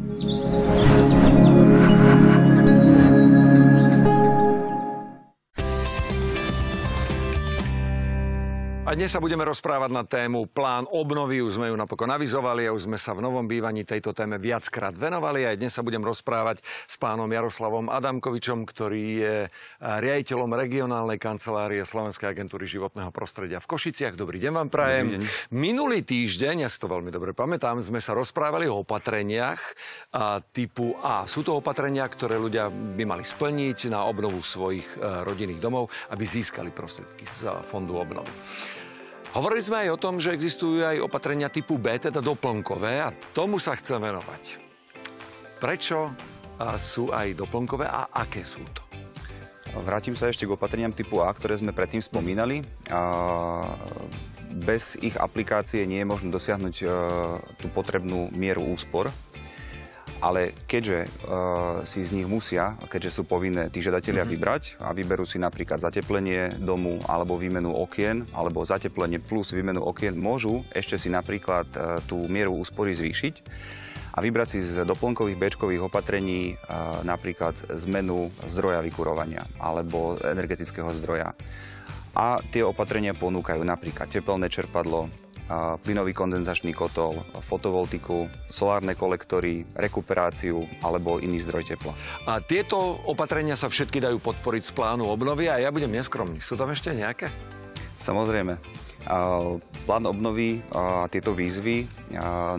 Thank you. A dnes sa budeme rozprávať na tému plán obnovy. Už sme ju napokon avizovali a už sme sa v novom bývaní tejto téme viackrát venovali. A dnes sa budem rozprávať s pánom Jaroslavom Adamkovičom, ktorý je riaditeľom regionálnej kancelárie Slovenskej agentúry životného prostredia v Košiciach. Dobrý deň vám prajem. Deň. Minulý týždeň, ja si to veľmi dobre pamätám, sme sa rozprávali o opatreniach a typu A. Sú to opatrenia, ktoré ľudia by mali splniť na obnovu svojich e, rodinných domov, aby získali prostriedky z fondu obnovy. Hovorili sme aj o tom, že existujú aj opatrenia typu B, teda doplnkové, a tomu sa chcem venovať. Prečo sú aj doplnkové a aké sú to? Vrátim sa ešte k opatreniam typu A, ktoré sme predtým spomínali. Bez ich aplikácie nie je možné dosiahnuť e, tú potrebnú mieru úspor ale keďže uh, si z nich musia, keďže sú povinné tí žiadatelia mm-hmm. vybrať a vyberú si napríklad zateplenie domu alebo výmenu okien, alebo zateplenie plus výmenu okien, môžu ešte si napríklad uh, tú mieru úspory zvýšiť a vybrať si z doplnkových bečkových opatrení uh, napríklad zmenu zdroja vykurovania alebo energetického zdroja. A tie opatrenia ponúkajú napríklad tepelné čerpadlo, plynový kondenzačný kotol, fotovoltiku, solárne kolektory, rekuperáciu alebo iný zdroj tepla. A tieto opatrenia sa všetky dajú podporiť z plánu obnovy a ja budem neskromný. Sú tam ešte nejaké? Samozrejme. Plán obnovy a tieto výzvy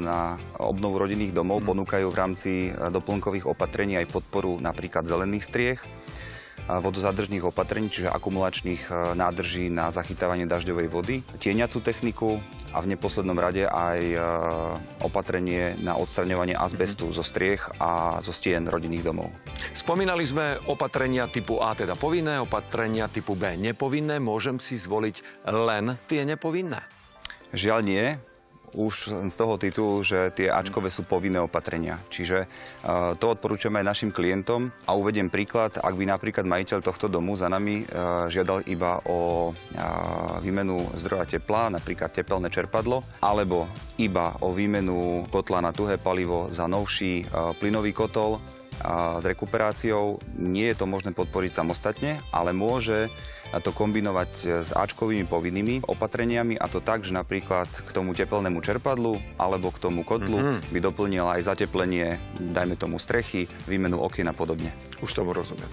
na obnovu rodinných domov hmm. ponúkajú v rámci doplnkových opatrení aj podporu napríklad zelených striech, vodozadržných opatrení, čiže akumulačných e, nádrží na zachytávanie dažďovej vody, tieňacú techniku a v neposlednom rade aj e, opatrenie na odstraňovanie azbestu mm-hmm. zo striech a zo stien rodinných domov. Spomínali sme opatrenia typu A, teda povinné, opatrenia typu B nepovinné. Môžem si zvoliť len tie nepovinné? Žiaľ nie už z toho titulu, že tie Ačkové sú povinné opatrenia. Čiže uh, to odporúčame aj našim klientom a uvediem príklad, ak by napríklad majiteľ tohto domu za nami uh, žiadal iba o uh, výmenu zdroja tepla, napríklad tepelné čerpadlo, alebo iba o výmenu kotla na tuhé palivo za novší plynový kotol, s rekuperáciou. Nie je to možné podporiť samostatne, ale môže to kombinovať s Ačkovými povinnými opatreniami a to tak, že napríklad k tomu tepelnému čerpadlu alebo k tomu kotlu mm-hmm. by doplnila aj zateplenie, dajme tomu strechy, výmenu okien a podobne. Už tomu rozumiem.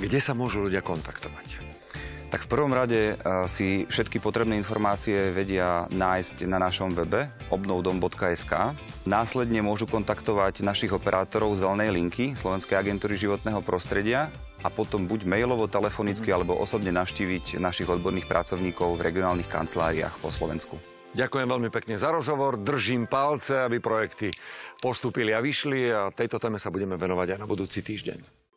Kde sa môžu ľudia kontaktovať? Tak v prvom rade si všetky potrebné informácie vedia nájsť na našom webe obnovdom.sk. Následne môžu kontaktovať našich operátorov zelenej linky Slovenskej agentúry životného prostredia a potom buď mailovo, telefonicky alebo osobne navštíviť našich odborných pracovníkov v regionálnych kanceláriách po Slovensku. Ďakujem veľmi pekne za rozhovor, držím palce, aby projekty postupili a vyšli a tejto téme sa budeme venovať aj na budúci týždeň.